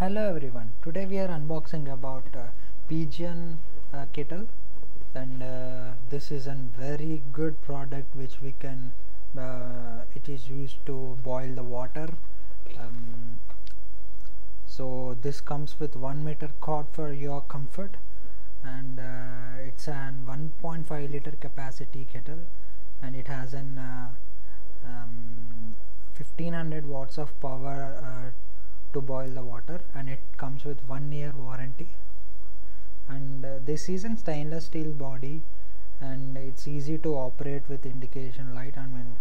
hello everyone. Today we are unboxing about uh, pigeon uh, kettle. And uh, this is a very good product which we can uh, it is used to boil the water. Um, so this comes with 1 meter cord for your comfort. And uh, it's an 1.5 liter capacity kettle. And it has an uh, um, 1500 watts of power to boil the water and it comes with one year warranty. And uh, this is in stainless steel body and it's easy to operate with indication light. I mean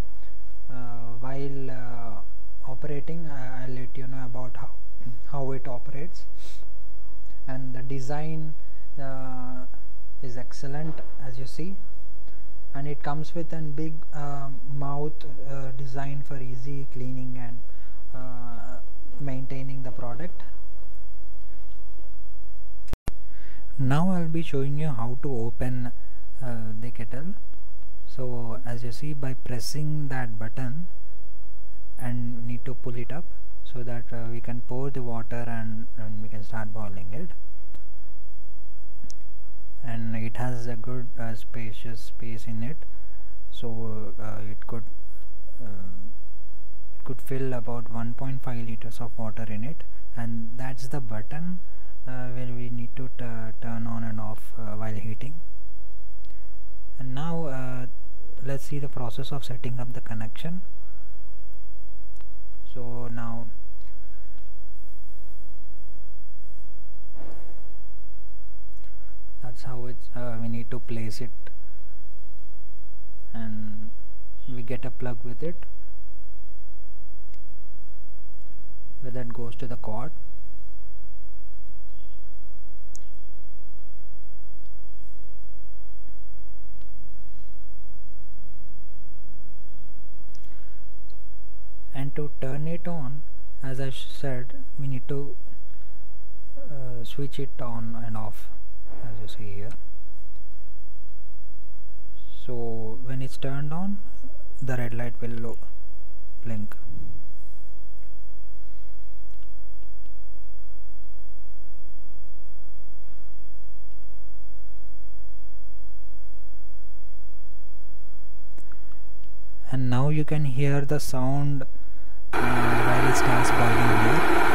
uh, while uh, operating I, will let you know about how how it operates. And the design uh, is excellent as you see. And it comes with a big uh, mouth uh, design for easy cleaning and maintaining the product. Now I'll be showing you how to open uh, the kettle. So as you see by pressing that button and need to pull it up so that uh, we can pour the water and, and we can start boiling it. And it has a good uh, spacious space in it. So uh, it could could fill about 1.5 liters of water in it and that's the button uh, where we need to turn on and off uh, while heating. And now uh, let's see the process of setting up the connection. So now that's how it's uh, we need to place it. And we get a plug with it that goes to the cord and to turn it on as I said we need to uh, switch it on and off as you see here. So when it's turned on the red light will blink and now you can hear the sound uh, while it starts boiling here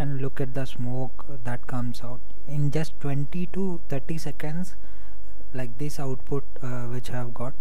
and look at the smoke that comes out. In just 20 to 30 seconds like this output uh, which I have got